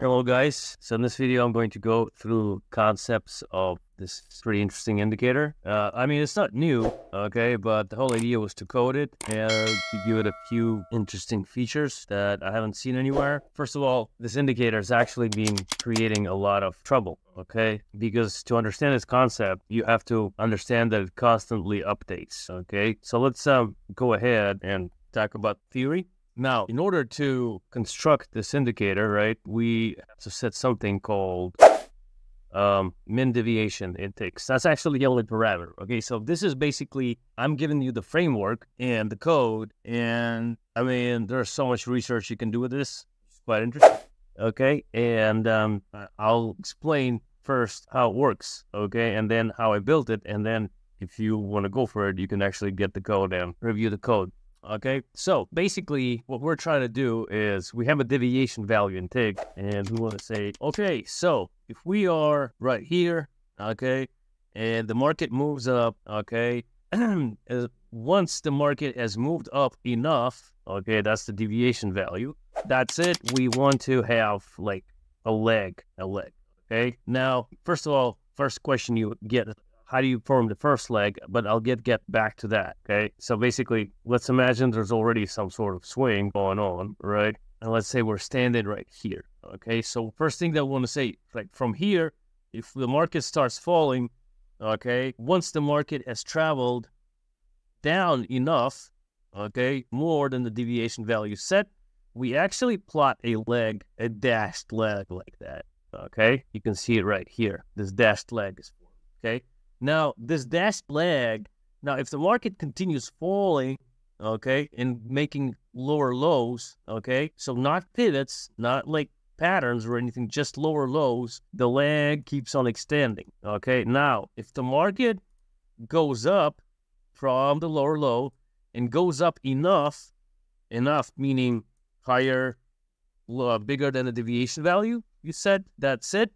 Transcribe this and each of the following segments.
Hello guys. So in this video, I'm going to go through concepts of this pretty interesting indicator. Uh, I mean, it's not new, okay, but the whole idea was to code it and to give it a few interesting features that I haven't seen anywhere. First of all, this indicator has actually been creating a lot of trouble, okay, because to understand this concept, you have to understand that it constantly updates, okay. So let's um, go ahead and talk about theory. Now, in order to construct this indicator, right, we have to set something called um, min deviation index. That's actually the only parameter. Okay, so this is basically I'm giving you the framework and the code, and I mean there's so much research you can do with this. It's quite interesting. Okay, and um, I'll explain first how it works. Okay, and then how I built it, and then if you want to go for it, you can actually get the code and review the code. Okay, so basically what we're trying to do is we have a deviation value in ticks and we want to say, okay, so if we are right here, okay, and the market moves up, okay, once the market has moved up enough, okay, that's the deviation value. That's it. We want to have like a leg, a leg, okay? Now, first of all, first question you get how do you form the first leg? But I'll get get back to that. Okay. So basically, let's imagine there's already some sort of swing going on, right? And let's say we're standing right here. Okay. So first thing that I want to say, like from here, if the market starts falling, okay, once the market has traveled down enough, okay, more than the deviation value set, we actually plot a leg, a dashed leg like that. Okay. You can see it right here. This dashed leg is formed. Okay. Now, this dashed leg, now if the market continues falling, okay, and making lower lows, okay, so not pivots, not like patterns or anything, just lower lows, the leg keeps on extending, okay. Now, if the market goes up from the lower low and goes up enough, enough meaning higher, bigger than the deviation value, you said that's it.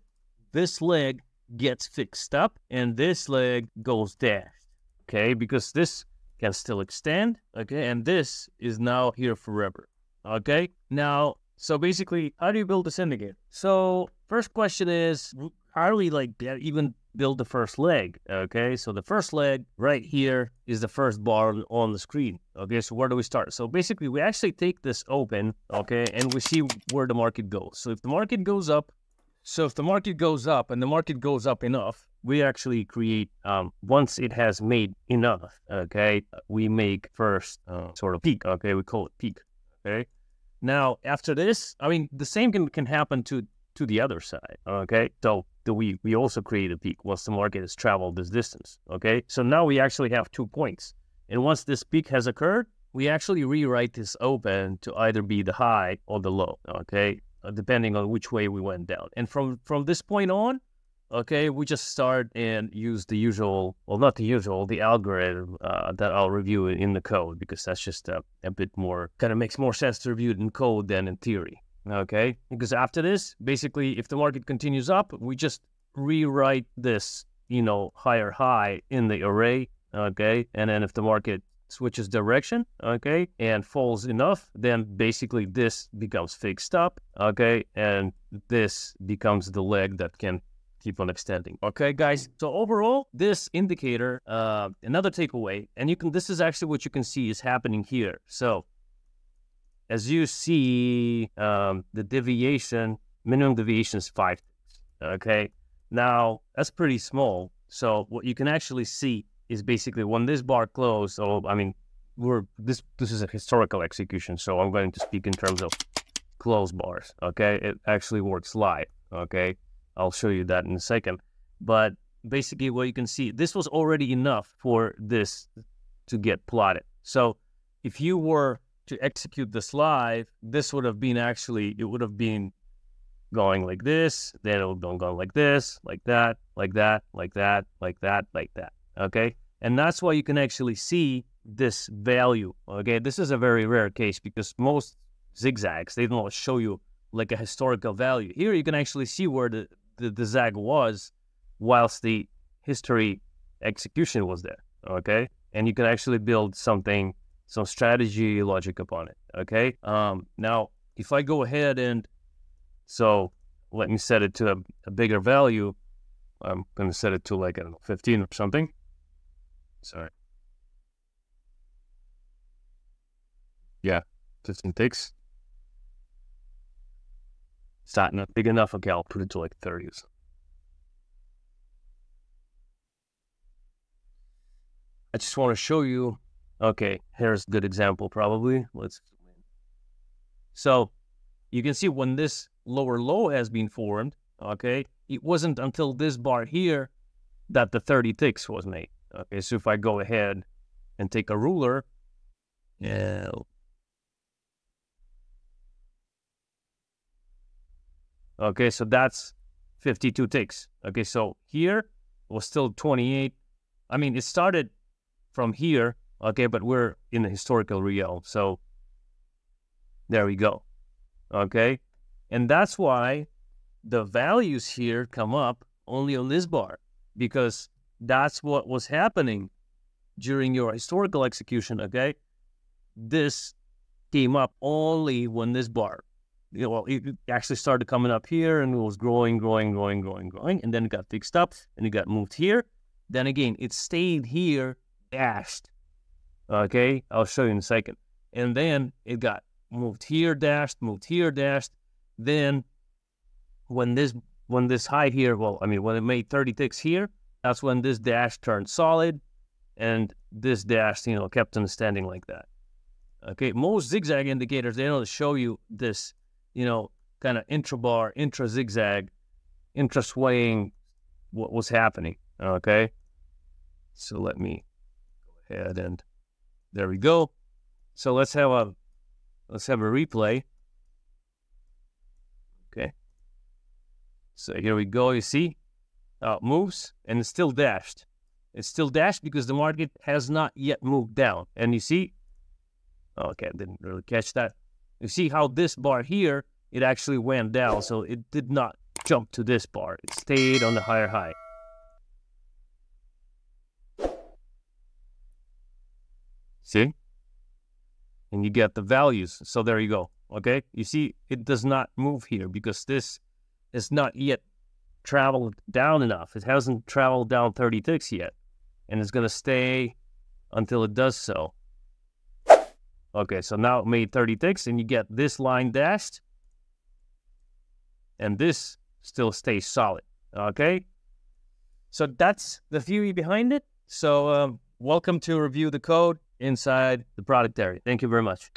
This leg gets fixed up and this leg goes dashed. Okay, because this can still extend. Okay, and this is now here forever. Okay, now so basically, how do you build this indicator? So first question is how do we like even build the first leg? Okay, so the first leg right here is the first bar on the screen. Okay, so where do we start? So basically, we actually take this open, okay, and we see where the market goes. So if the market goes up, so if the market goes up and the market goes up enough, we actually create, um, once it has made enough, okay, we make first uh, sort of peak, okay, we call it peak, okay. Now, after this, I mean, the same can, can happen to, to the other side, okay. So do we, we also create a peak once the market has traveled this distance, okay. So now we actually have two points. And once this peak has occurred, we actually rewrite this open to either be the high or the low, okay uh, depending on which way we went down. And from from this point on, okay, we just start and use the usual, well, not the usual, the algorithm uh, that I'll review in the code because that's just a, a bit more, kind of makes more sense to review it in code than in theory. Okay, because after this, basically, if the market continues up, we just rewrite this, you know, higher high in the array. Okay, and then if the market switches direction, okay, and falls enough, then basically this becomes fixed up, okay, and this becomes the leg that can keep on extending. Okay, guys. So overall, this indicator, uh, another takeaway, and you can. This is actually what you can see is happening here. So as you see, um, the deviation, minimum deviation is five. Okay, now that's pretty small. So what you can actually see is basically when this bar closed. So I mean, we're this this is a historical execution, so I'm going to speak in terms of closed bars. Okay, it actually works live. Okay, I'll show you that in a second. But basically, what you can see, this was already enough for this to get plotted. So if you were to execute this live, this would have been actually it would have been going like this, then it would gone like this, like that, like that, like that, like that, like that. Okay. And that's why you can actually see this value. Okay. This is a very rare case because most zigzags, they don't show you like a historical value. Here you can actually see where the, the, the zag was whilst the history execution was there. Okay. And you can actually build something, some strategy logic upon it. Okay. Um, now, if I go ahead and so let me set it to a, a bigger value. I'm going to set it to like, I don't know, 15 or something. Sorry. Yeah, 15 ticks. It's not, not big enough. Okay, I'll put it to like 30 or something. I just want to show you. Okay, here's a good example probably. Let's so you can see when this lower low has been formed, okay, it wasn't until this bar here that the 30 ticks was made. Okay, so if I go ahead and take a ruler, yeah. Okay, so that's 52 ticks. Okay, so here was still 28. I mean, it started from here, okay, but we're in the historical realm. So there we go. Okay. And that's why the values here come up only on this bar because that's what was happening during your historical execution. Okay. This came up only when this bar, you know, well, it actually started coming up here and it was growing, growing, growing, growing, growing. And then it got fixed up and it got moved here. Then again, it stayed here dashed. Okay. I'll show you in a second. And then it got moved here, dashed, moved here, dashed. Then when this when this high here, well, I mean, when it made 30 ticks here, that's when this dash turned solid and this dash, you know, kept on standing like that. Okay, most zigzag indicators, they don't show you this, you know, kind of intra-bar, intra-zigzag, intra-swaying what was happening. Okay, so let me go ahead and there we go. So let's have a Let's have a replay. Okay. So here we go. You see, uh, moves and it's still dashed. It's still dashed because the market has not yet moved down. And you see, okay, I didn't really catch that. You see how this bar here, it actually went down. So it did not jump to this bar. It stayed on the higher high. See? and you get the values. So there you go. Okay. You see, it does not move here because this is not yet traveled down enough. It hasn't traveled down 30 ticks yet. And it's going to stay until it does so. Okay, so now it made 30 ticks and you get this line dashed. And this still stays solid. Okay. So that's the theory behind it. So um, welcome to review the code inside the product area. Thank you very much.